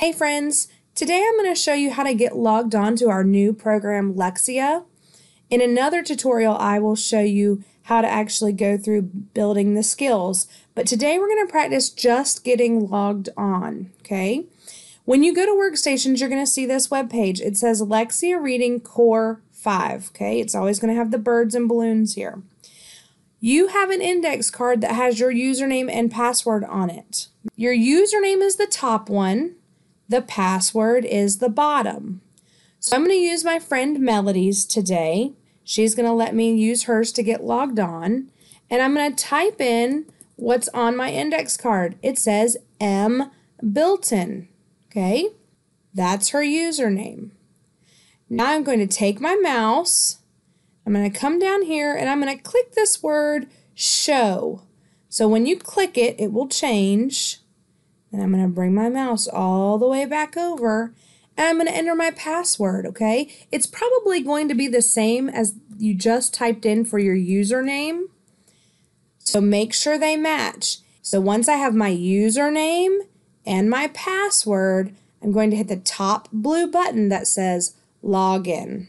Hey friends, today I'm going to show you how to get logged on to our new program Lexia. In another tutorial, I will show you how to actually go through building the skills. But today we're going to practice just getting logged on, okay? When you go to workstations, you're going to see this web page. It says Lexia Reading Core 5, okay? It's always going to have the birds and balloons here. You have an index card that has your username and password on it. Your username is the top one, the password is the bottom. So I'm going to use my friend Melody's today. She's going to let me use hers to get logged on. And I'm going to type in what's on my index card. It says M. Bilton. Okay, that's her username. Now I'm going to take my mouse. I'm going to come down here and I'm going to click this word show. So when you click it, it will change. Then I'm going to bring my mouse all the way back over and I'm going to enter my password, okay? It's probably going to be the same as you just typed in for your username. So make sure they match. So once I have my username and my password, I'm going to hit the top blue button that says login.